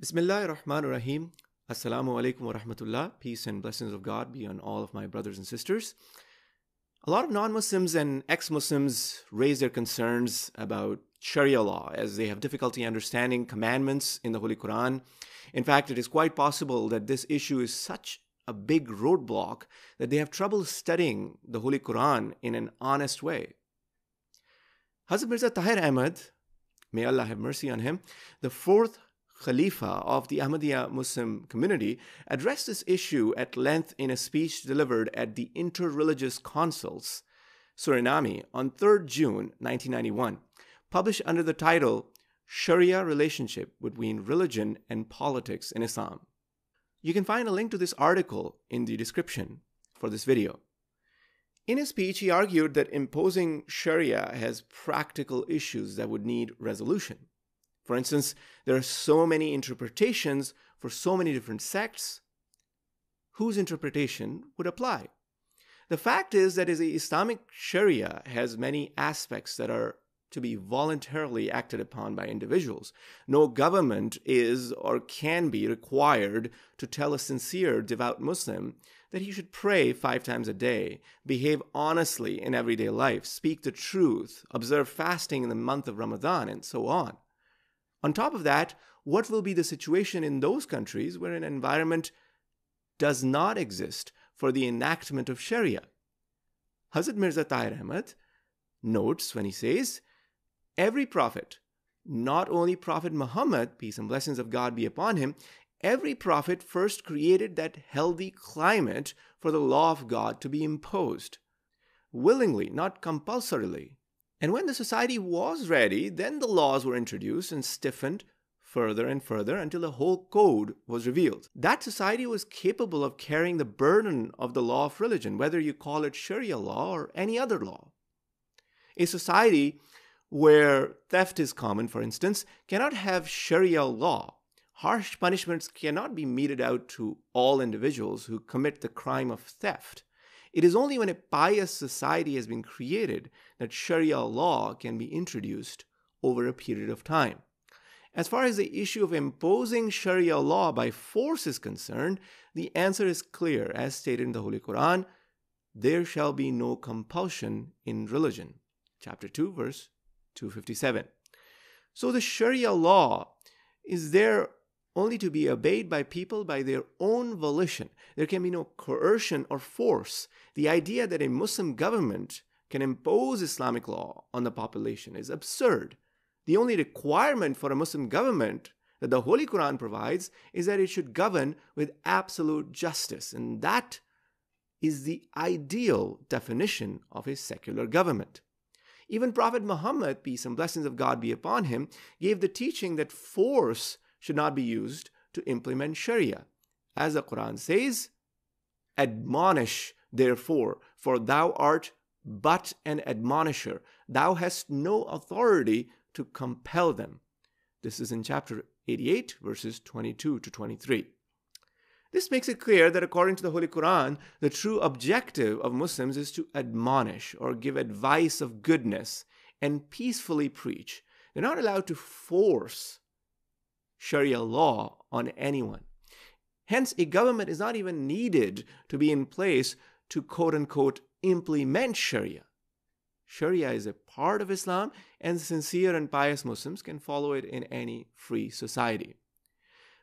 Bismillah ar-Rahman ar-Rahim. Assalamu alaikum wa rahmatullah. Peace and blessings of God be on all of my brothers and sisters. A lot of non Muslims and ex Muslims raise their concerns about Sharia law as they have difficulty understanding commandments in the Holy Quran. In fact, it is quite possible that this issue is such a big roadblock that they have trouble studying the Holy Quran in an honest way. Hazrat Mirza Tahir Ahmad, may Allah have mercy on him, the fourth Khalifa of the Ahmadiyya Muslim community, addressed this issue at length in a speech delivered at the Interreligious Councils, Suriname, on 3 June 1991, published under the title Sharia Relationship Between Religion and Politics in Islam. You can find a link to this article in the description for this video. In his speech, he argued that imposing Sharia has practical issues that would need resolution. For instance, there are so many interpretations for so many different sects. Whose interpretation would apply? The fact is that the Islamic Sharia has many aspects that are to be voluntarily acted upon by individuals. No government is or can be required to tell a sincere, devout Muslim that he should pray five times a day, behave honestly in everyday life, speak the truth, observe fasting in the month of Ramadan, and so on. On top of that, what will be the situation in those countries where an environment does not exist for the enactment of Sharia? Hazrat Mirza Tahir Ahmad notes when he says, Every prophet, not only Prophet Muhammad, peace and blessings of God be upon him, every prophet first created that healthy climate for the law of God to be imposed, willingly, not compulsorily. And when the society was ready, then the laws were introduced and stiffened further and further until the whole code was revealed. That society was capable of carrying the burden of the law of religion, whether you call it Sharia law or any other law. A society where theft is common, for instance, cannot have Sharia law. Harsh punishments cannot be meted out to all individuals who commit the crime of theft. It is only when a pious society has been created that Sharia law can be introduced over a period of time. As far as the issue of imposing Sharia law by force is concerned, the answer is clear, as stated in the Holy Quran there shall be no compulsion in religion. Chapter 2, verse 257. So the Sharia law is there only to be obeyed by people by their own volition. There can be no coercion or force. The idea that a Muslim government can impose Islamic law on the population is absurd. The only requirement for a Muslim government that the Holy Quran provides is that it should govern with absolute justice, and that is the ideal definition of a secular government. Even Prophet Muhammad, peace and blessings of God be upon him, gave the teaching that force should not be used to implement Sharia. As the Quran says, Admonish, therefore, for thou art but an admonisher. Thou hast no authority to compel them. This is in chapter 88, verses 22 to 23. This makes it clear that according to the Holy Quran, the true objective of Muslims is to admonish or give advice of goodness and peacefully preach. They're not allowed to force Sharia law on anyone. Hence, a government is not even needed to be in place to quote unquote implement Sharia. Sharia is a part of Islam, and sincere and pious Muslims can follow it in any free society.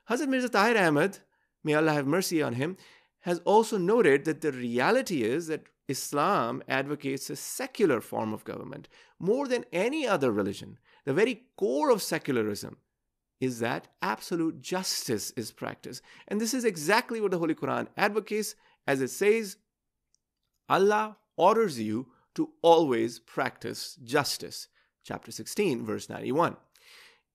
Hazrat Mirza Tahir Ahmad, may Allah have mercy on him, has also noted that the reality is that Islam advocates a secular form of government more than any other religion. The very core of secularism is that absolute justice is practiced. And this is exactly what the Holy Quran advocates, as it says, Allah orders you to always practice justice. Chapter 16, verse 91.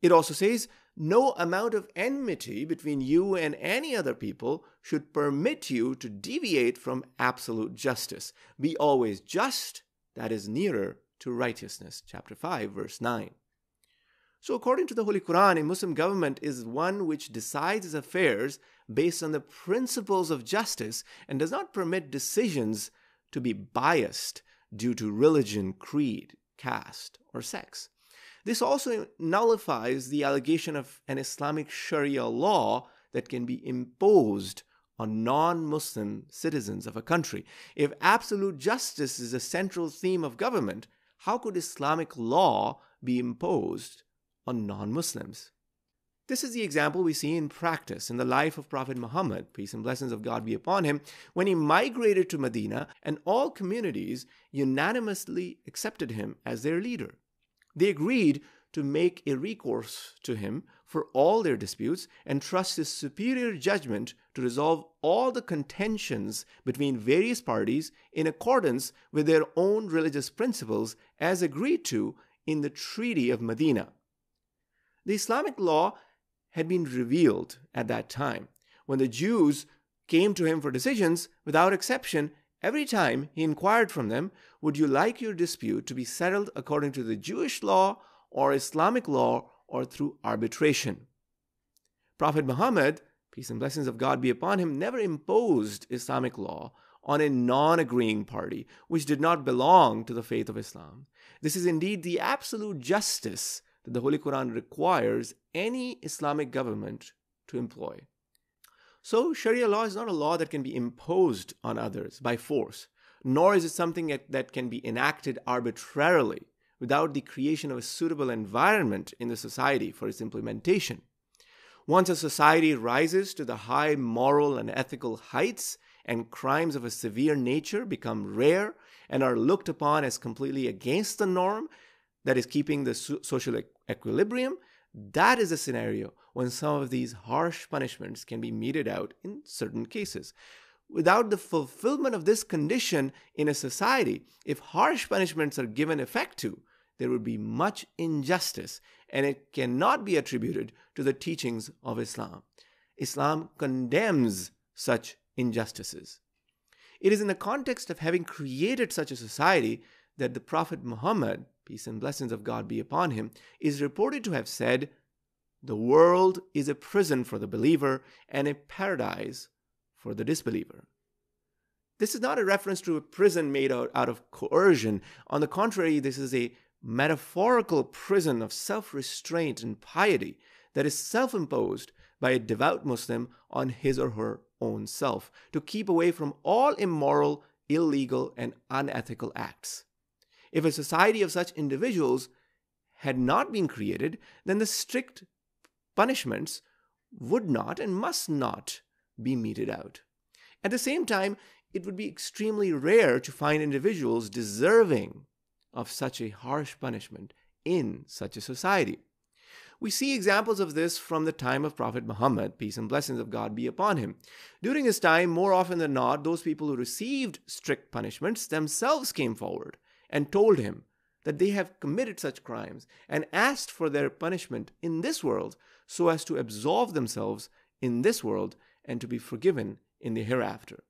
It also says, no amount of enmity between you and any other people should permit you to deviate from absolute justice. Be always just, that is nearer to righteousness. Chapter 5, verse 9. So, according to the Holy Quran, a Muslim government is one which decides its affairs based on the principles of justice and does not permit decisions to be biased due to religion, creed, caste, or sex. This also nullifies the allegation of an Islamic Sharia law that can be imposed on non Muslim citizens of a country. If absolute justice is a central theme of government, how could Islamic law be imposed on non Muslims? This is the example we see in practice in the life of Prophet Muhammad, peace and blessings of God be upon him, when he migrated to Medina and all communities unanimously accepted him as their leader. They agreed to make a recourse to him for all their disputes and trust his superior judgment to resolve all the contentions between various parties in accordance with their own religious principles as agreed to in the Treaty of Medina. The Islamic law had been revealed at that time. When the Jews came to him for decisions, without exception, every time he inquired from them, Would you like your dispute to be settled according to the Jewish law or Islamic law or through arbitration? Prophet Muhammad, peace and blessings of God be upon him, never imposed Islamic law on a non agreeing party which did not belong to the faith of Islam. This is indeed the absolute justice that the Holy Quran requires any Islamic government to employ. So, Sharia law is not a law that can be imposed on others by force, nor is it something that can be enacted arbitrarily without the creation of a suitable environment in the society for its implementation. Once a society rises to the high moral and ethical heights, and crimes of a severe nature become rare and are looked upon as completely against the norm, that is keeping the social equilibrium, that is a scenario when some of these harsh punishments can be meted out in certain cases. Without the fulfillment of this condition in a society, if harsh punishments are given effect to, there would be much injustice and it cannot be attributed to the teachings of Islam. Islam condemns such injustices. It is in the context of having created such a society that the Prophet Muhammad peace and blessings of God be upon him, is reported to have said, The world is a prison for the believer and a paradise for the disbeliever. This is not a reference to a prison made out, out of coercion. On the contrary, this is a metaphorical prison of self restraint and piety that is self imposed by a devout Muslim on his or her own self to keep away from all immoral, illegal, and unethical acts. If a society of such individuals had not been created, then the strict punishments would not and must not be meted out. At the same time, it would be extremely rare to find individuals deserving of such a harsh punishment in such a society. We see examples of this from the time of Prophet Muhammad, peace and blessings of God be upon him. During his time, more often than not, those people who received strict punishments themselves came forward and told him that they have committed such crimes and asked for their punishment in this world so as to absolve themselves in this world and to be forgiven in the hereafter.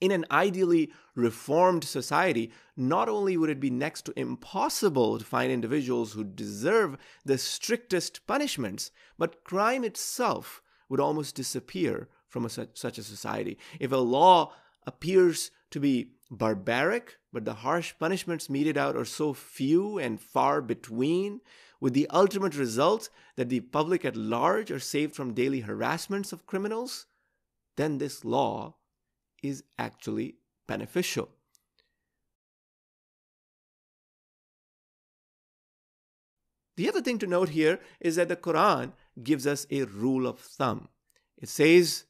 In an ideally reformed society, not only would it be next to impossible to find individuals who deserve the strictest punishments, but crime itself would almost disappear from a, such a society. If a law appears to be barbaric, but the harsh punishments meted out are so few and far between, with the ultimate result that the public at large are saved from daily harassments of criminals, then this law is actually beneficial. The other thing to note here is that the Quran gives us a rule of thumb. It says,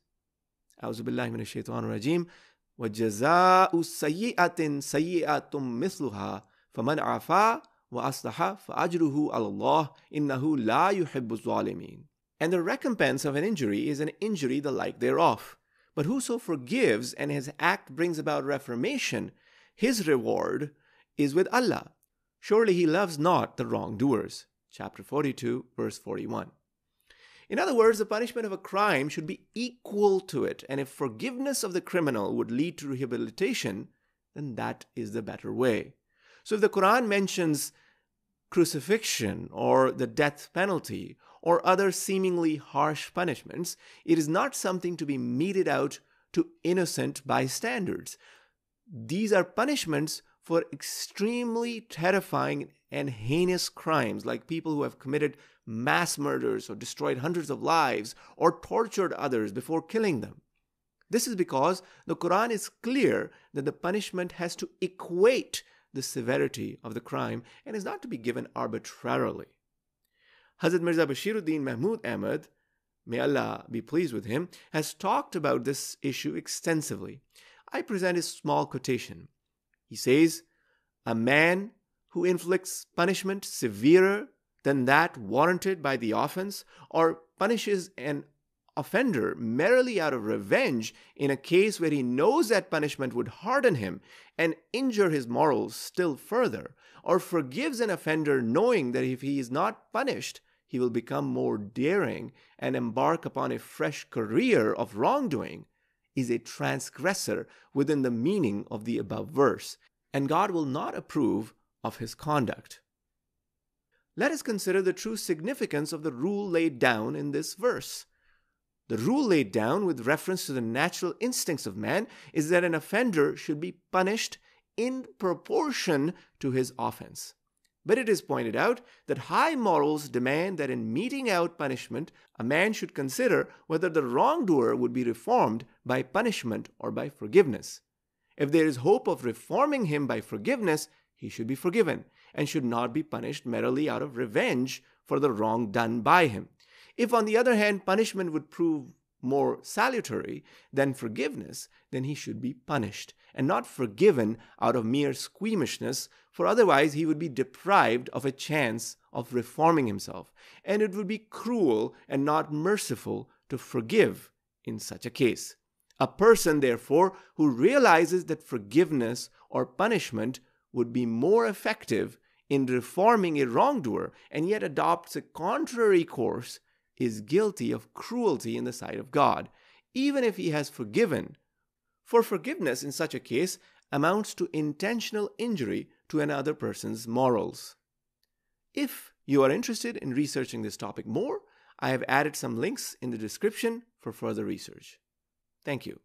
وجزاء سيئة سيئة مثلها فمن عفا وأصلح فأجره على الله إنه لا يحب الظالمين And the recompense of an injury is an injury the like thereof. But whoso forgives and his act brings about reformation, his reward is with Allah. Surely he loves not the wrongdoers. Chapter 42, verse 41. In other words, the punishment of a crime should be equal to it, and if forgiveness of the criminal would lead to rehabilitation, then that is the better way. So if the Quran mentions crucifixion or the death penalty or other seemingly harsh punishments, it is not something to be meted out to innocent bystanders. These are punishments for extremely terrifying and heinous crimes, like people who have committed mass murders or destroyed hundreds of lives or tortured others before killing them. This is because the Quran is clear that the punishment has to equate the severity of the crime and is not to be given arbitrarily. Hazrat Mirza Bashiruddin Mahmud Ahmad, may Allah be pleased with him, has talked about this issue extensively. I present a small quotation. He says, A man who inflicts punishment severer than that warranted by the offense, or punishes an offender merely out of revenge in a case where he knows that punishment would harden him and injure his morals still further, or forgives an offender knowing that if he is not punished, he will become more daring and embark upon a fresh career of wrongdoing, is a transgressor within the meaning of the above verse, and God will not approve of his conduct. Let us consider the true significance of the rule laid down in this verse. The rule laid down with reference to the natural instincts of man is that an offender should be punished in proportion to his offense. But it is pointed out that high morals demand that in meting out punishment, a man should consider whether the wrongdoer would be reformed by punishment or by forgiveness. If there is hope of reforming him by forgiveness, he should be forgiven and should not be punished merely out of revenge for the wrong done by him. If, on the other hand, punishment would prove more salutary than forgiveness, then he should be punished and not forgiven out of mere squeamishness, for otherwise he would be deprived of a chance of reforming himself, and it would be cruel and not merciful to forgive in such a case. A person, therefore, who realizes that forgiveness or punishment would be more effective in reforming a wrongdoer and yet adopts a contrary course is guilty of cruelty in the sight of God, even if he has forgiven. For forgiveness in such a case amounts to intentional injury to another person's morals. If you are interested in researching this topic more, I have added some links in the description for further research. Thank you.